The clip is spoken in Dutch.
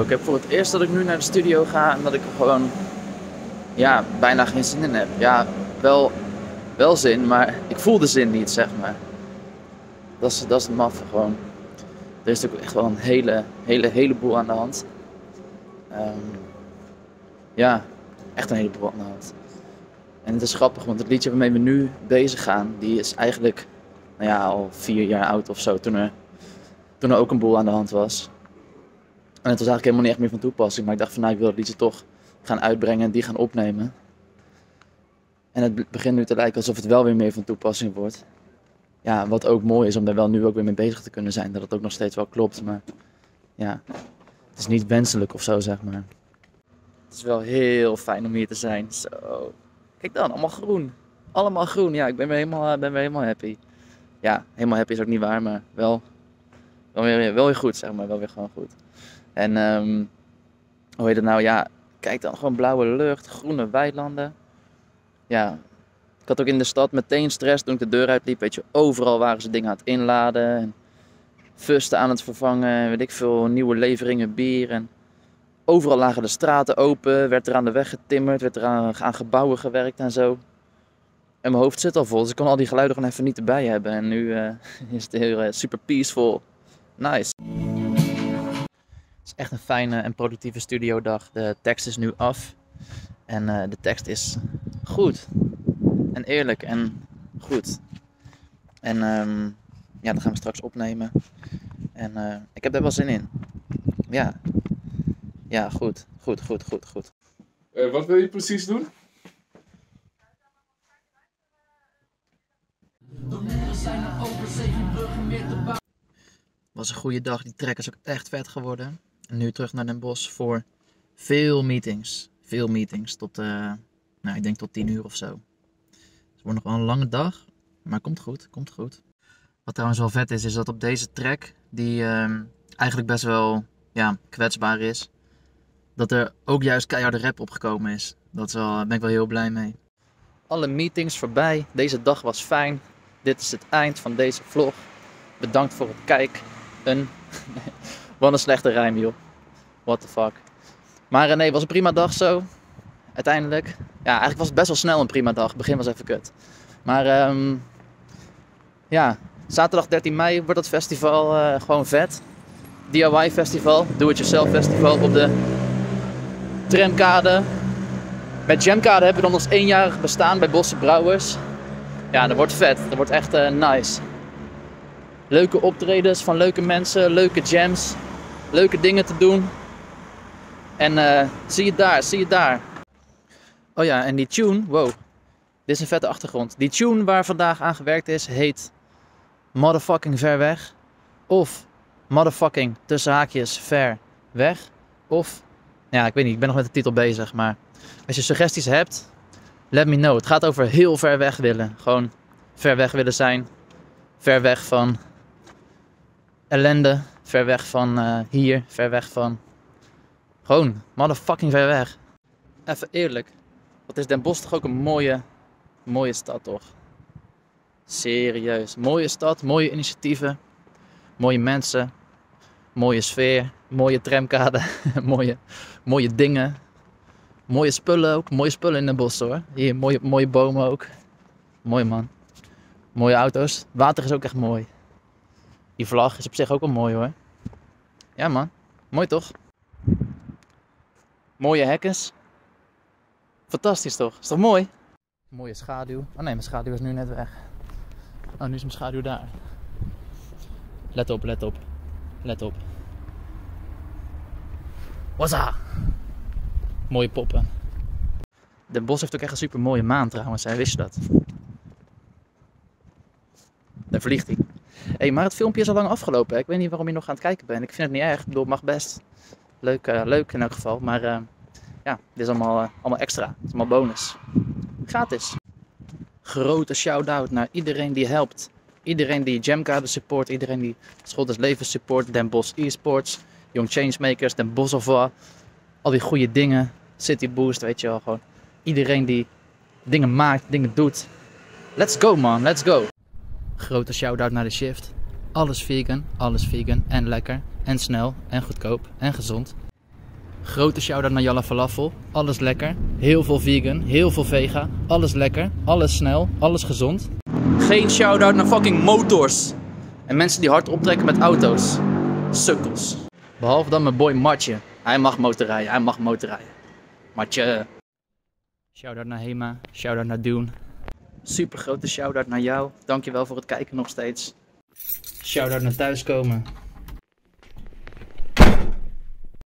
Ik heb voor het eerst dat ik nu naar de studio ga en dat ik gewoon ja, bijna geen zin in heb. Ja, wel, wel zin, maar ik voel de zin niet, zeg maar. Dat is, dat is het gewoon. Er is natuurlijk echt wel een hele, hele, heleboel aan de hand. Ehm, ja, echt een heleboel aan de hand. En het is grappig, want het liedje waarmee we nu bezig gaan, die is eigenlijk nou ja, al vier jaar oud of zo, toen er, toen er ook een boel aan de hand was. En het was eigenlijk helemaal niet echt meer van toepassing, maar ik dacht van nou, ik wil het liedje toch gaan uitbrengen en die gaan opnemen. En het begint nu te lijken alsof het wel weer meer van toepassing wordt. Ja, wat ook mooi is om daar wel nu ook weer mee bezig te kunnen zijn, dat het ook nog steeds wel klopt, maar ja, het is niet wenselijk of zo, zeg maar. Het is wel heel fijn om hier te zijn. Zo. Kijk dan, allemaal groen. Allemaal groen. Ja, ik ben weer helemaal, ben weer helemaal happy. Ja, helemaal happy is ook niet waar, maar wel, wel, weer, wel weer goed, zeg maar. Wel weer gewoon goed. En um, hoe heet het nou? Ja, kijk dan gewoon blauwe lucht, groene weilanden. Ja, ik had ook in de stad meteen stress toen ik de deur uitliep. Weet je, overal waren ze dingen aan het inladen. En fusten aan het vervangen. Weet ik veel, nieuwe leveringen bier. En overal lagen de straten open. Werd er aan de weg getimmerd. Werd er aan, gebouwen gewerkt en zo. En mijn hoofd zit al vol. Dus ik kon al die geluiden gewoon even niet erbij hebben. En nu uh, is het heel uh, super peaceful. Nice. Is echt een fijne en productieve studiodag. De tekst is nu af. En uh, de tekst is goed. En eerlijk en goed. En um, ja, dat gaan we straks opnemen. En uh, ik heb daar wel zin in. Ja. Ja, goed. Goed, goed, goed, goed. Uh, wat wil je precies doen? Was een goede dag. Die track is ook echt vet geworden. Nu terug naar Den Bosch voor veel meetings. Veel meetings. Tot, uh, nou, ik denk tot 10 uur of zo. Het wordt nog wel een lange dag. Maar komt goed, komt goed. Wat trouwens wel vet is, is dat op deze track, die uh, eigenlijk best wel ja, kwetsbaar is, dat er ook juist keiharde rap opgekomen is. Dat daar ben ik wel heel blij mee. Alle meetings voorbij. Deze dag was fijn. Dit is het eind van deze vlog. Bedankt voor het kijken. Wat een slechte rijm, joh. What the fuck. Maar nee, het was een prima dag zo. Uiteindelijk. Ja, eigenlijk was het best wel snel een prima dag. Het begin was even kut. Maar um, ja, zaterdag 13 mei wordt het festival uh, gewoon vet. DIY festival, do-it-yourself festival op de tramkade. Met Jamkade hebben we dan ons eenjarig bestaan bij Bosse Brouwers. Ja, dat wordt vet. Dat wordt echt uh, nice. Leuke optredens van leuke mensen, leuke jams, leuke dingen te doen. En uh, zie je daar, zie je daar. Oh ja, en die tune, wow, dit is een vette achtergrond. Die tune waar vandaag aan gewerkt is, heet Motherfucking Ver Weg. Of Motherfucking tussen haakjes Ver Weg. Of, ja, ik weet niet, ik ben nog met de titel bezig. Maar als je suggesties hebt, let me know. Het gaat over heel ver weg willen. Gewoon ver weg willen zijn. Ver weg van ellende. Ver weg van uh, hier. Ver weg van. Gewoon motherfucking ver weg. Even eerlijk. Wat is Den Bosch toch ook een mooie, mooie stad, toch? Serieus. Mooie stad, mooie initiatieven, mooie mensen, mooie sfeer, mooie tramkade, mooie, mooie dingen. Mooie spullen ook, mooie spullen in Den Bosch hoor. Hier, mooie, mooie bomen ook. Mooi man. Mooie auto's. Water is ook echt mooi. Die vlag is op zich ook wel mooi hoor. Ja man, mooi toch? Mooie hekkens. Fantastisch toch? Is toch mooi? Mooie schaduw. Oh nee, mijn schaduw is nu net weg. Oh, nu is mijn schaduw daar. Let op, let op. Let op. Wazza! Mooie poppen. Den Bos heeft ook echt een super mooie maan trouwens, hè? wist je dat? Daar vliegt hij. hey, maar het filmpje is al lang afgelopen. Hè? Ik weet niet waarom je nog aan het kijken bent. Ik vind het niet erg. Ik bedoel, het mag best. Leuk, uh, leuk in elk geval. Maar uh, ja, dit is allemaal, uh, allemaal extra. Het is allemaal bonus. Gratis. Grote shout-out naar iedereen die helpt. Iedereen die Jamkade support. Iedereen die School des Levens support. Den Bos Esports. Young Changemakers. Den Bos of Al die goede dingen. City Boost, weet je wel. Gewoon iedereen die dingen maakt, dingen doet. Let's go man, let's go. Grote shout-out naar de shift. Alles vegan, alles vegan en lekker en snel en goedkoop en gezond. Grote shout-out naar Jalla Falafel. Alles lekker. Heel veel vegan, heel veel vega. Alles lekker, alles snel, alles gezond. Geen shout-out naar fucking motors. En mensen die hard optrekken met auto's. Sukkels. Behalve dan mijn boy Matje. Hij mag motorrijden, hij mag motorrijden. Matje. Shout-out naar Hema, shout-out naar Doen. Super grote shout-out naar jou. Dankjewel voor het kijken nog steeds. Shout-out naar thuiskomen.